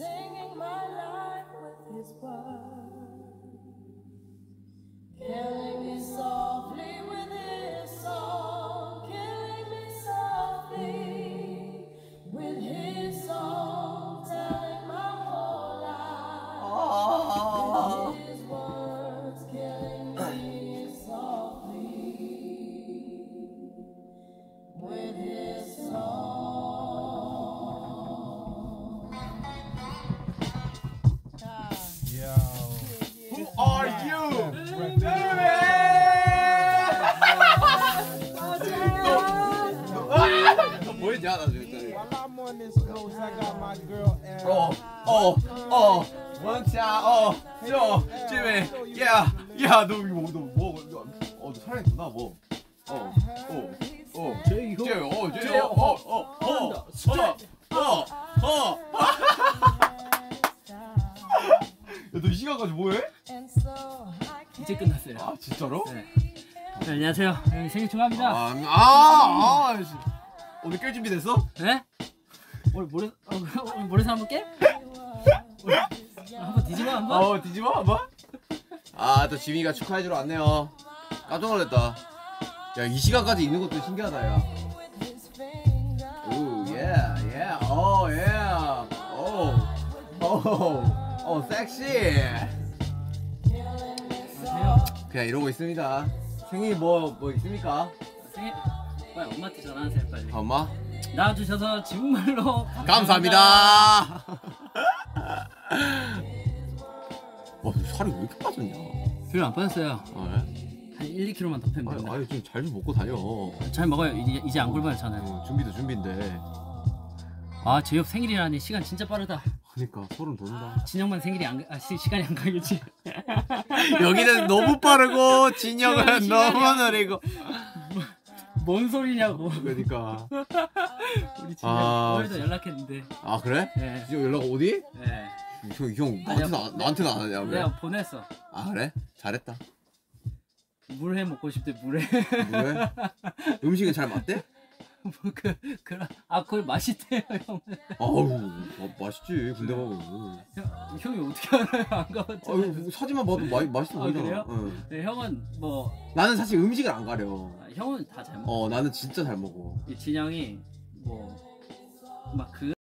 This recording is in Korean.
singing my life with his words, telling me soft. Y'all do it. While I'm on this coast, I got my girl L. Oh, oh, oh. One time, oh, 저, 지민, yeah, yeah, 너 이거 너 뭐, 어, 너 사랑했구나, 뭐. 어, 어, 어, 쟤 이거, 쟤, 어, 쟤, 어, 어, 어, 어, 어, 어, 어, 어, 어. 야, 너이 시간까지 뭐해? 이제 끝났어요. 아, 진짜로? 네. 자, 안녕하세요. 네, 생일 축하합니다. 아, 아, 아, 아. 오늘 깰 준비 됐어? 네? 오늘 모래 어, 오늘 모래사 한번 깨? 한번 뒤집어 한번? 어, 뒤집어, 한번? 아, 또 지민이가 축하해주러 왔네요. 깜짝 놀랐다. 야, 이 시간까지 있는 것도 신기하다, 야. 오, 예, 예, 오, 예, 오, 오, 오, 섹시. 안녕하세요. 그냥 이러고 있습니다. 생일 뭐, 뭐 있습니까? 생일 빨리 엄마한테 전화하세요 빨리. 아, 엄마? 낳아주셔서 정말로 감사합니다. 와, 너 살이 왜 이렇게 빠졌냐? 별로 안 빠졌어요. 아, 네? 한 1, 2kg만 더 빼면 아니, 됩니다. 아니 좀잘 좀 먹고 다녀. 잘 먹어요. 이제, 이제 안 저는. 어, 준비도 준비인데. 아 제이홉 생일이라니 시간 진짜 빠르다. 그러니까 소름 돋는다. 진영만 생일이 안, 가- 아, 시, 시간이 안 가겠지. 여기는 너무 빠르고 진영은 너무 느리고. 뭔 소리냐고. 그러니까. 우리 진영 아, 오늘도 진짜. 연락했는데. 아 그래? 네. 연락 어디? 네. 형, 형 나한테는 안, 나한테는 안 하냐 왜? 내가 보냈어. 아 그래? 잘했다. 물회 먹고 싶대 물회. 왜? 음식은 잘 맞대? 그, 그, 아, 그걸 맛있대요, 형. 아우 마, 맛있지 군대 가고. 형. 형이 어떻게 알아요? 안 가봤잖아요. 아유 뭐 사진만 봐도 마, 맛있어 아, 보이잖아. 그래요? 응. 네, 형은 뭐, 나는 사실 음식을 안 가려. 아, 형은 다 잘 먹어. 어 나는 진짜 잘 먹어. 이 진영이 뭐, 막 그,